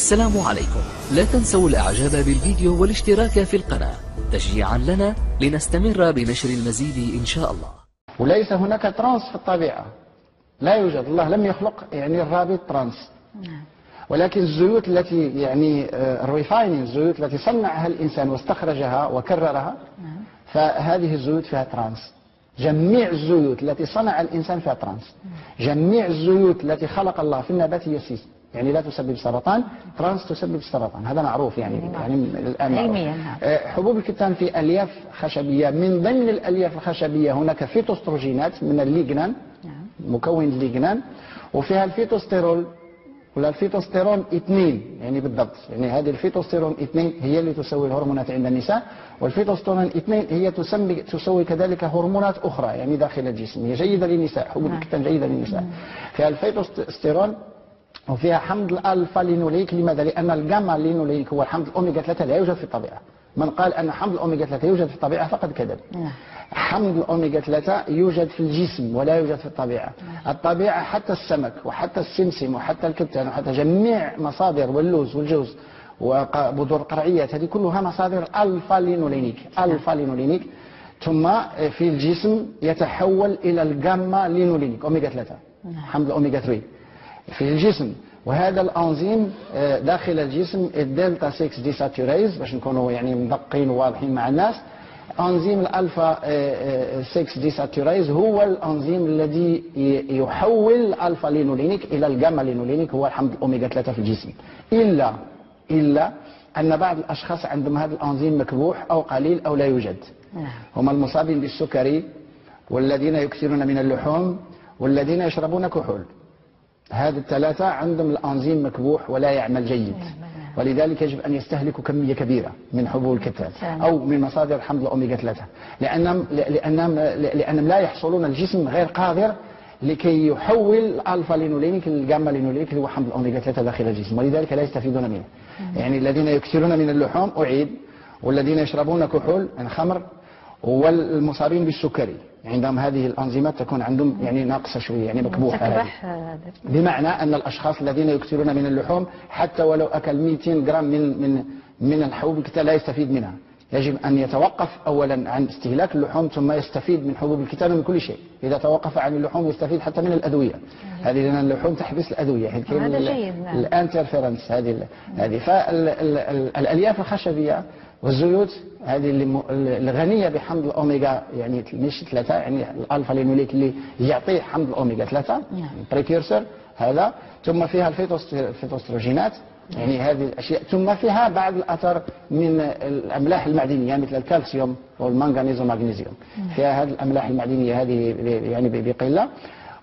السلام عليكم. لا تنسوا الإعجاب بالفيديو والاشتراك في القناة. تشجيعا لنا لنستمر بنشر المزيد إن شاء الله. وليس هناك trans في الطبيعة. لا يوجد. الله لم يخلق يعني الرابط trans. ولكن الزيوت التي يعني ال refining الزيوت التي صنعها الإنسان واستخرجها وكررها فهذه الزيوت فيها trans. جميع الزيوت التي صنع الإنسان فيها trans. جميع الزيوت التي خلق الله في النبات هي cis. يعني لا تسبب سرطان trans تسبب السرطان هذا معروف يعني يعني الآن. علميا، نعم. آه، حبوب الكتان في ألياف خشبية من ضمن الألياف الخشبية هناك فيتوستروجينات من ال lignane نعم. مكون ال lignane وفيها ال phytosterol ولا ال phytosterone اثنين يعني بالضبط يعني هذه ال phytosterone اثنين هي اللي تسوي الهرمونات عند النساء وال phytosterone اثنين هي تسمي تسوي كذلك هرمونات أخرى يعني داخل الجسم هي جيدة للنساء حبوب نعم. الكتان جيدة للنساء فيها ال phytosterone وفيها حمض ال alpha linoleic لماذا؟ لأن ال gamma linoleic هو الحمض الأوميجا 3 لا يوجد في الطبيعة. من قال أن حمض الأوميجا 3 يوجد في الطبيعة فقد كذب. نعم. حمض الأوميجا 3 يوجد في الجسم ولا يوجد في الطبيعة. الطبيعة حتى السمك وحتى السمسم وحتى الكتان وحتى جميع مصادر واللوز والجوز وبذور القرعيات هذه كلها مصادر alpha linolenic. alpha linolenic. ثم في الجسم يتحول إلى ال gamma linolenic أوميجا 3 حمض الأوميجا 3 في الجسم. وهذا الانزيم آه، داخل الجسم الدلتا 6 desaturase باش نكونوا يعني مدقين وواضحين مع الناس. انزيم الألفا آه، آه، 6 desaturase هو الانزيم الذي يحول ال alpha linolenic إلى ال gamma linolenic هو الحمض الاوميجا 3 في الجسم. إلا إلا أن بعض الأشخاص عندهم هذا الانزيم مكبوح أو قليل أو لا يوجد. نعم. هم المصابين بالسكري والذين يكثرون من اللحوم والذين يشربون كحول. هذه الثلاثة عندهم الأنزيم مكبوح ولا يعمل جيد. ولذلك يجب أن يستهلكوا كمية كبيرة من حبوب الكتان. أو من مصادر حمض الأوميجا 3 لأنهم, لأنهم, لأنهم لا يحصلون الجسم غير قادر لكي يحول ال alpha linolenic لل gamma linolenic اللي هو حمض الأوميجا 3 داخل الجسم. ولذلك لا يستفيدون منه. يعني الذين يكثرون من اللحوم أعيد. والذين يشربون كحول الخمر والمصابين بالسكري. عندهم هذه الأنزيمات تكون عندهم يعني ناقصة شوية يعني مكبوحة بمعنى أن الأشخاص الذين يكثرون من اللحوم حتى ولو أكل 200 جرام من من من الحبوب لا يستفيد منها. يجب أن يتوقف أولا عن استهلاك اللحوم ثم يستفيد من حبوب الكتان من كل شيء. إذا توقف عن اللحوم يستفيد حتى من الأدوية. هذه لأن اللحوم تحبس الأدوية. هذا جيد، نعم. ال interference هذه هذه. فالالياف الخشبية والزيوت هذه الغنية بحمض الاوميجا يعني مش ثلاثة يعني ال alpha linoleic اللي يعطيه حمض الاوميجا ثلاثة نعم. precursor هذا. ثم فيها الفيتوست- الفيتوستروجينات يعني هذه الأشياء. ثم فيها بعض الأثر من الأملاح المعدنية مثل الكالسيوم والمنغنيز والمغنيسيوم فيها هذه الأملاح المعدنية هذه يعني بقلة.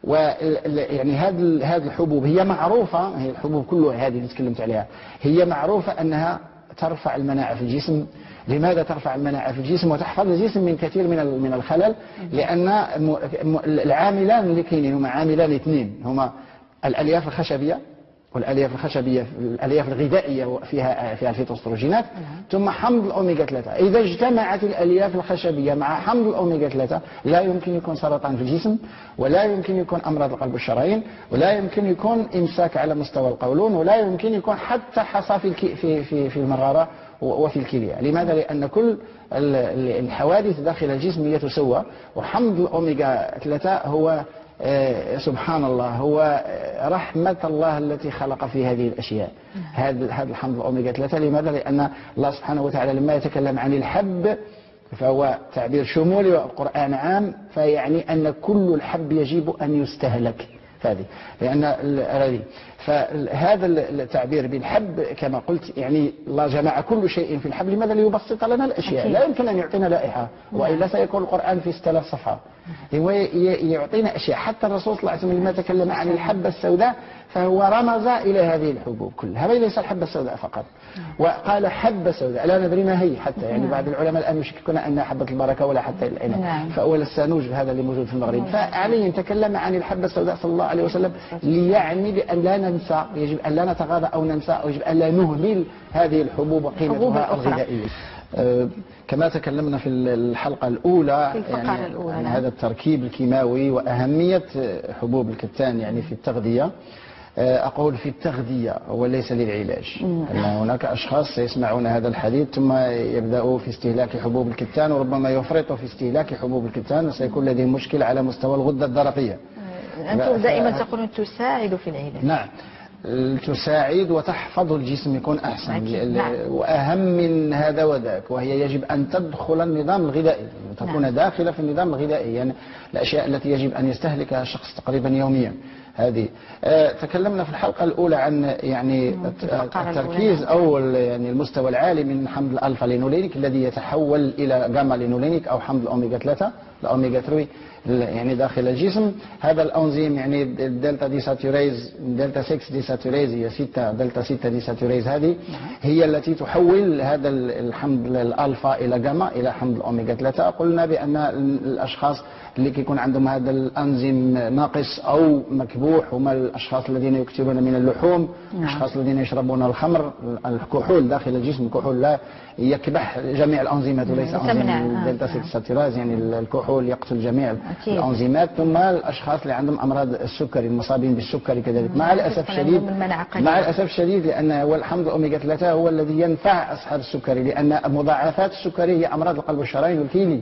و يعني هذه هذه الحبوب هي معروفة هي الحبوب كلها هذه اللي تكلمت عليها هي معروفة أنها ترفع المناعة في الجسم. لماذا ترفع المناعة في الجسم وتحفظ الجسم من كثير من من الخلل؟ م- العاملان اللي كاينين هما عاملان اثنين هما الألياف الخشبية والالياف الخشبية الالياف الغذائية فيها فيها الفيتوستروجينات ثم حمض الاوميجا 3 إذا اجتمعت الالياف الخشبية مع حمض الاوميجا 3 لا يمكن يكون سرطان في الجسم ولا يمكن يكون أمراض القلب والشرايين ولا يمكن يكون إمساك على مستوى القولون ولا يمكن يكون حتى حصى في في في في المرارة وفي الكلية. لماذا؟ لأن كل ال- ال- الحوادث داخل الجسم هي تسوى وحمض الاوميجا 3 هو سبحان الله هو آه، رحمة الله التي خلق في هذه الأشياء. هذا هذا الحمض الأوميجا 3 لماذا؟ لأن الله سبحانه وتعالى لما يتكلم عن الحب فهو تعبير شمولي والقرآن عام فيعني أن كل الحب يجب أن يستهلك. هذه لأن هذه. فهذا ال- التعبير بالحب كما قلت يعني الله جمع كل شيء في الحب. لماذا؟ ليبسط لنا الأشياء. أكيد. لا يمكن أن يعطينا لائحة وإلا سيكون القرآن في 6000 صفحة. هو يعطينا أشياء. حتى الرسول صلى الله عليه وسلم لما تكلم عن الحبة السوداء فهو رمز إلى هذه الحبوب كلها. هذا ليس الحبة السوداء فقط. وقال حبة سوداء. لا ندري ما هي حتى. يعني نعم. بعض العلماء الآن يشككون أنها حبة البركة ولا حتى العنب. نعم. فأول السانوج هذا اللي موجود في المغرب. فعلي تكلم عن الحبة السوداء صلى الله عليه وسلم ليعني بأن لا ننسى يجب أن لا نتغاضى أو ننسى أو يجب أن لا نهمل هذه الحبوب وقيمتها. الغذائية. آه، كما تكلمنا في الحلقة الأولى في الفقرة يعني الأولى، عن نعم. هذا التركيب الكيماوي وأهمية حبوب الكتان يعني في التغذية. آه، أقول في التغذية وليس للعلاج. أن هناك أشخاص يسمعون هذا الحديث ثم يبدأوا في استهلاك حبوب الكتان وربما يفرطوا في استهلاك حبوب الكتان وسيكون لديهم مشكلة على مستوى الغدة الدرقية. أنتم دائما تقولون تساعد في العلاج. نعم. تساعد وتحفظ الجسم يكون أحسن نعم. وأهم من هذا وذاك وهي يجب أن تدخل النظام الغذائي تكون نعم. داخلة في النظام الغذائي يعني الأشياء التي يجب أن يستهلكها الشخص تقريبا يوميا هذه آه، تكلمنا في الحلقة الأولى عن يعني التركيز. أو يعني المستوى العالي من حمض ال alpha linolenic الذي يتحول إلى gamma linolenic أو حمض الأوميجا 3 الأوميجا 3 ال- يعني داخل الجسم هذا الأنزيم يعني ال delta desaturase delta 6 desaturase هي 6 دلتا 6 desaturase هذه هي التي تحول هذا ال- الحمض الألفا إلى جاما إلى حمض الأوميجا 3 قلنا بأن ال- الأشخاص اللي كيكون عندهم هذا الأنزيم ناقص أو مكبوح هما الأشخاص الذين يكثرون من اللحوم نعم. الأشخاص الذين يشربون الخمر الكحول داخل الجسم الكحول لا يكبح جميع الأنزيمات وليس مم، أنزيم آه، نعم. 6 désaturase يعني الكحول يقتل جميع أكيد. الأنزيمات ثم الأشخاص اللي عندهم أمراض السكري المصابين بالسكري كذلك مع الأسف الشديد. مع الأسف الشديد لأن هو الحمض الأوميجا 3 هو الذي ينفع أصحاب السكري لأن مضاعفات السكري هي أمراض القلب والشرايين والكلي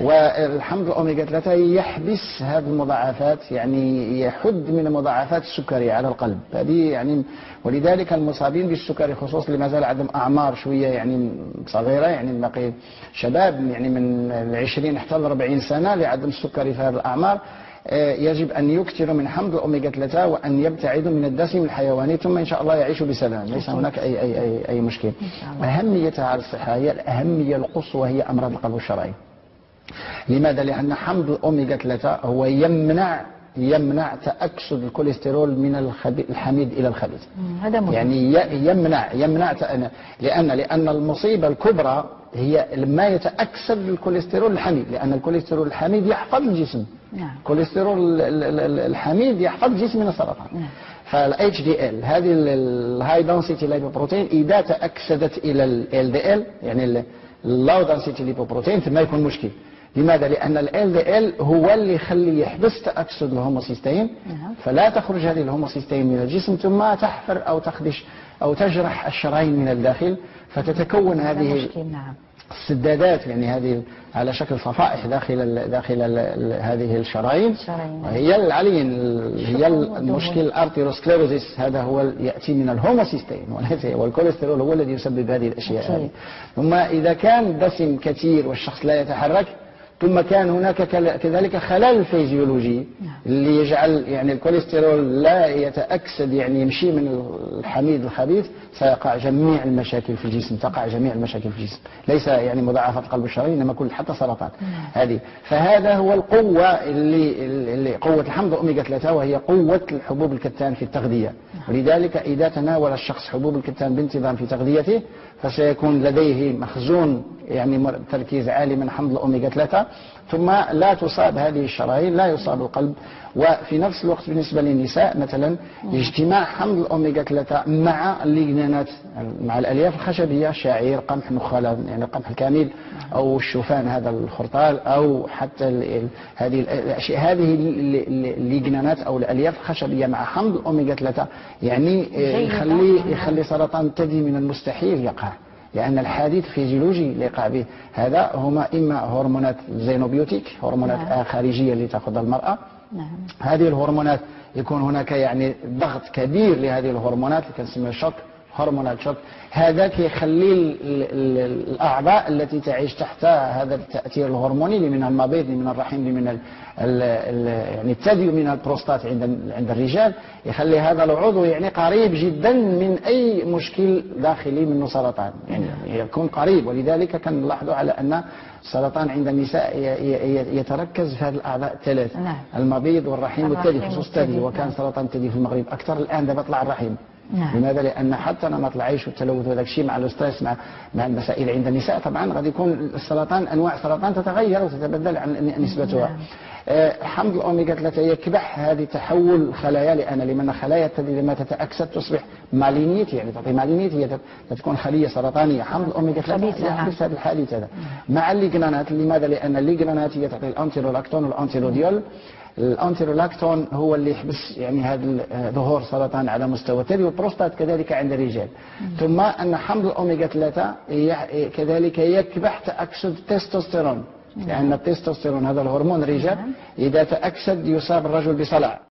والحمض الأوميجا 3 يحبس هذه المضاعفات يعني يحد من مضاعفات السكري على القلب. هذه يعني ولذلك المصابين بالسكري خصوصا اللي ما زال عندهم أعمار شوية يعني صغيرة يعني باقي شباب يعني من العشرين حتى الأربعين سنة اللي عندهم السكري في هذه الأعمار آه، يجب أن يكثروا من حمض الأوميجا 3 وأن يبتعدوا من الدسم الحيواني ثم إن شاء الله يعيشوا بسلام. ليس هناك أي أي أي, أي مشكل أهميتها على الصحة هي الأهمية القصوى هي أمراض القلب والشرايين لماذا؟ لأن حمض الأوميجا 3 هو يمنع يمنع تأكسد الكوليسترول من الحميد إلى الخبيث هذا مهم يعني يمنع يمنع لأن لأن المصيبة الكبرى هي لما يتأكسد الكوليسترول الحميد لأن الكوليسترول الحميد يحفظ الجسم نعم. الكوليسترول ال- ال- ال- الحميد يحفظ الجسم من السرطان نعم. ف HDL هذه ال high density lipoprotein إذا تأكسدت إلى LDL يعني ال low density lipoprotein ثم يكون مشكل لماذا؟ لأن ال ال هو اللي يخلي يحبس تأكسد الهوموسيستين نعم. فلا تخرج هذه الهوموسيستين من الجسم ثم تحفر أو تخدش أو تجرح الشرايين من الداخل فتتكون هذه نعم السدادات يعني هذه على شكل صفائح داخل ال داخل ال ال هذه الشرايين. وهي العلين ال- هي. المشكل ال arteriosclerosis هذا هو يأتي من الهوموسيستين وليس والكوليسترول هو الذي يسبب هذه الأشياء. هذه ثم إذا كان الدسم كثير والشخص لا يتحرك ثم كان هناك كذلك خلل فيزيولوجي اللي يجعل يعني الكوليسترول لا يتأكسد يعني يمشي من الحميد الخبيث سيقع جميع المشاكل في الجسم تقع جميع المشاكل في الجسم. ليس يعني مضاعفات قلب الشرايين إنما كل حتى سرطان. هذه. فهذا هو القوة اللي, اللي قوة الحمض أوميجا 3 وهي قوة الحبوب الكتان في التغذية. ولذلك إذا تناول الشخص حبوب الكتان بانتظام في تغذيته فسيكون لديه مخزون يعني تركيز عالي من حمض الأوميجا 3 ثم لا تصاب هذه الشرايين لا يصاب القلب. وفي نفس الوقت بالنسبة للنساء مثلا اجتماع حمض الأوميجا 3 مع الليجنانات مع الألياف الخشبية شعير قمح نخالة يعني القمح الكامل أو الشوفان هذا الخرطال أو حتى هذه ال- الأشياء هذه ال- ال- الليجنانات أو الألياف الخشبية مع حمض الأوميجا 3 يعني. يخلي يخلي سرطان الثدي من المستحيل يقع. لأن الحديث الفيزيولوجي اللي يقع به. هذا هما إما هرمونات زينوبيوتيك هرمونات نعم. خارجية اللي تأخذها المرأة. نعم. هذه الهرمونات يكون هناك يعني ضغط كبير لهذه الهرمونات اللي كنسميها شوك. هرمونال شوك. هذا كيخلي ال- ال- ال- الأعضاء التي تعيش تحت هذا التأثير الهرموني اللي منها المبيض اللي من الرحم اللي من ال ال ال يعني الثدي من البروستات عند عند الرجال. يخلي هذا العضو يعني قريب جدا من أي مشكل داخلي منه سرطان. يعني يكون قريب. ولذلك كان نلاحظوا على أن السرطان عند النساء يتركز في هذه الأعضاء الثلاث. نعم. المبيض والرحم والثدي خصوص الثدي وكان. سرطان الثدي في المغرب. أكثر الآن دابا طلع الرحم. نعم. لماذا؟ لأن حتى أنا ما طلعيش والتلوث وهذاك الشيء مع الاسترس مع مع المسائل عند النساء طبعا غادي يكون السرطان أنواع السرطان تتغير وتتبدل عن نسبتها نعم. آه، حمض الأوميغا 3 يكبح هذه تحول الخلايا لأن لمن خلايا الثدي لما تتأكسد تصبح مالينيت يعني تعطي مالينيت هي تكون خلية سرطانية حمض الأوميغا 3 خبيثة، نعم. يحدث هذا الحادث هذا مع الليجنانات لماذا؟ لأن الليجنانات هي تعطي ال enterolactone وال enterodiol ال enterolactone هو اللي يحبس يعني هذا ظهور سرطان على مستوى الثدي والبروستات كذلك عند الرجال. ثم أن حمض الاوميغا 3 ي- كذلك يكبح تأكسد التستوستيرون لأن التستوستيرون هذا الهرمون الرجال إذا تأكسد يصاب الرجل بصلع.